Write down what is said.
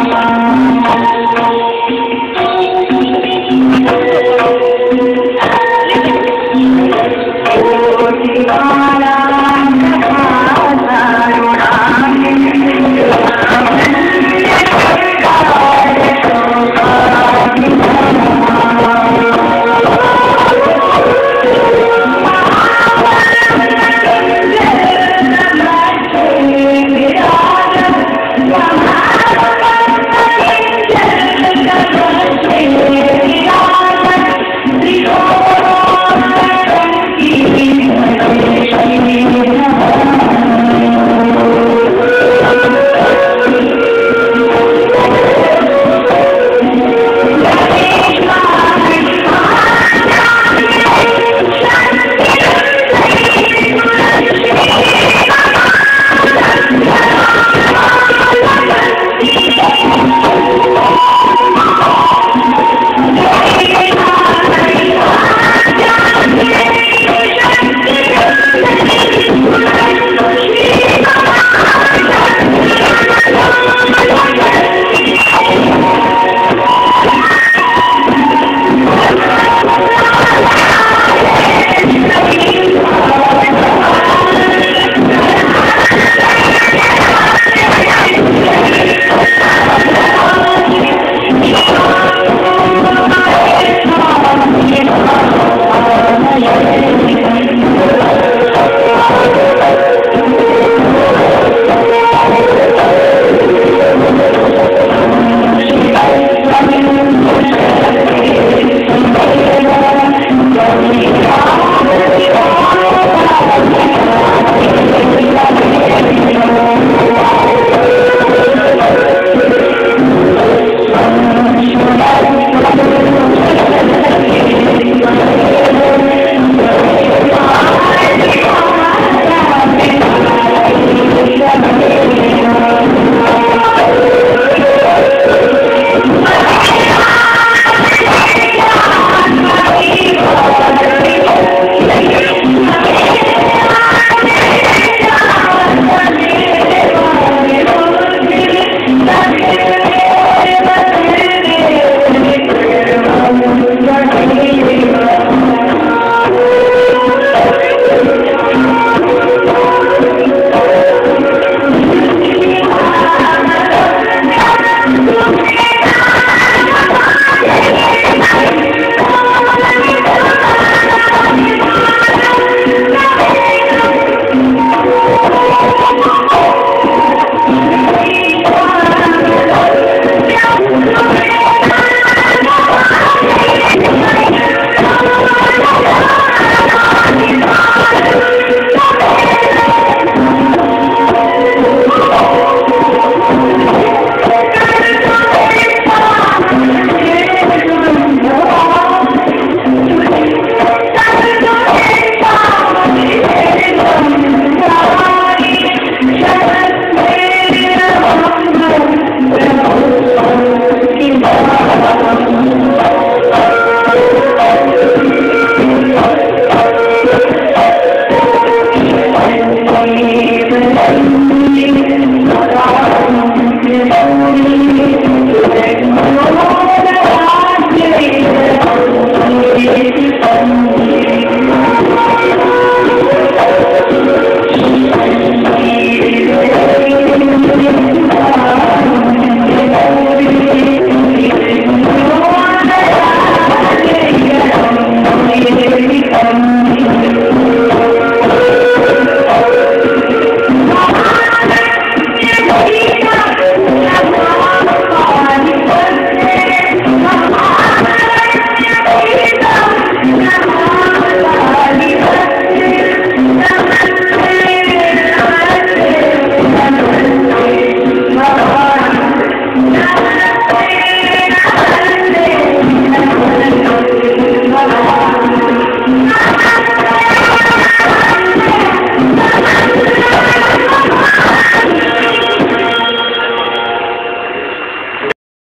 Listen. Thank you.